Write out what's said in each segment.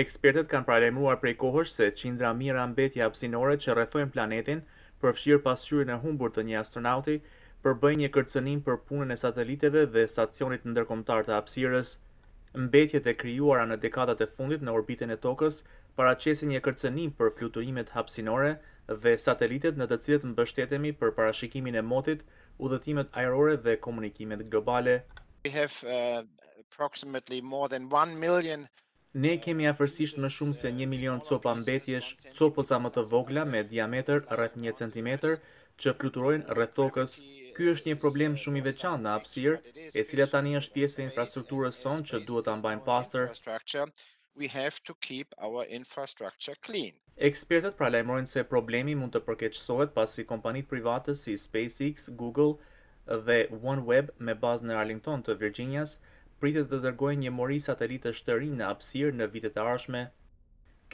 Ekspertët kanë paralajmëruar prej kohësh se qindra mijëra mbetje hapësinore që rrethojnë planetin, përfshirë pasqyrën e humbur të një astronauti, përbëjnë një kërcënim për punën e sateliteve dhe Stacionit Ndërkombëtar të Hapësirës. Mbetjet e krijuara në dekadat e fundit në orbitën e Tokës paraqesin një kërcënim për fluturimet hapësinore dhe satelitët në të cilët mbështetemi për parashikimin e motit, udhëtimet ajrore dhe komunikimet globale. Ne kemi afërsisht më shumë se një milion copa mbetjesh, copëza më të vogla me diametër rreth një centimetër, që fluturojnë rreth tokës. Ky është një problem shumë i veçantë në hapësirë, e cila tani është pjesë e infrastrukturës sonë që duhet ta mbajmë pastër. We have to keep our infrastructure clean. Ekspertët paralajmërojnë se problemi mund të përkeqësohet pasi kompanitë private si SpaceX, Google dhe OneWeb me bazë në Arlington të Virxhinias pritet të dërgojnë një mori satelitësh të rinj në hapësirë në vitet e ardhshme.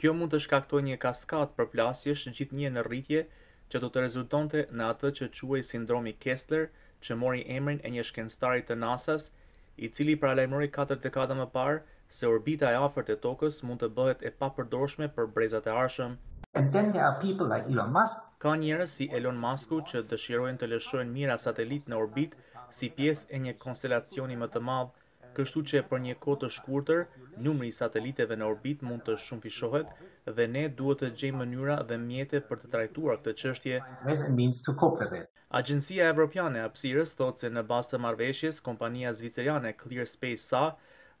Kjo mund të shkaktojë një kaskadë përplasjesh gjithnjë në rritje që do të rezultonte në atë që quhet sindromi Kessler që mori emrin e një shkencëtari të NASA-s i cili paralajmëroi katër dekada më parë se orbita e afërt e Tokës mund të bëhet e papërdorshme për brezat e ardhshëm. And then there are people like Elon Musk. Ka njerëz si Elon Musk-u që dëshirojnë të lëshojnë mijëra satelitë në orbitë si pjesë e një konstelacioni më të madh, kështu që për një kohë të shkurtër numri i satelitëve në orbitë mund të shumëfishohet dhe ne duhet të gjejmë mënyra dhe mjete për të trajtuar këtë çështje. Agjencia Evropiane e Hapësirës thotë se në bazë të marrëveshjes, kompania zviceriane ClearSpace SA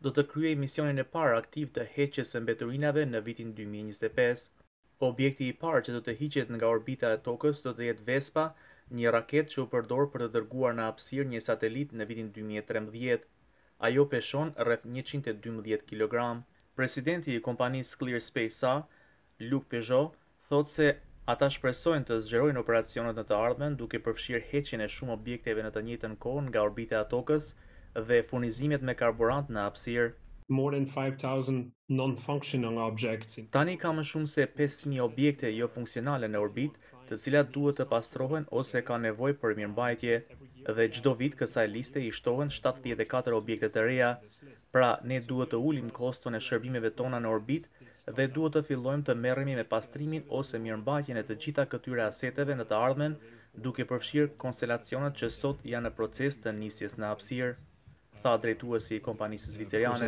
do të kryejë misionin e parë aktiv të heqjes së mbeturinave në vitin dy mijë e njëzet e pesë. Objekti i parë që do të hiqet nga orbita e Tokës do të jetë Vespa, një raketë që u përdor për të dërguar në hapësirë një satelit në vitin dy mijë e trembëdhjetë. Ajo peshon rreth njëqind e dymbëdhjetë kilogramë. Presidenti i kompanisë ClearSpace SA, Luc Piguet, thotë se ata shpresojnë të zgjerojnë operacionet në të ardhmen duke përfshirë heqjen e shumë objekteve në të njëjtën kohë nga orbita e Tokës dhe furnizimet me karburant në hapësirë. More than five thousand non-functional objects. Tani ka më shumë se pesë mijë objekte jofunksionale në orbitë, të cilat duhet të pastrohen ose kanë nevojë për mirëmbajtje. Dhe çdo vit kësaj liste i shtohen shtatëdhjetë e katër objekte të reja. Pra, ne duhet të ulim koston e shërbimeve tona në orbitë dhe duhet të fillojmë të merremi me pastrimin ose mirëmbajtjen e të gjitha këtyre aseteve në të ardhmen, duke përfshirë konstelacionet që sot janë në proces të nisjes në hapësirë, tha drejtuesi i kompanisë zviceriane.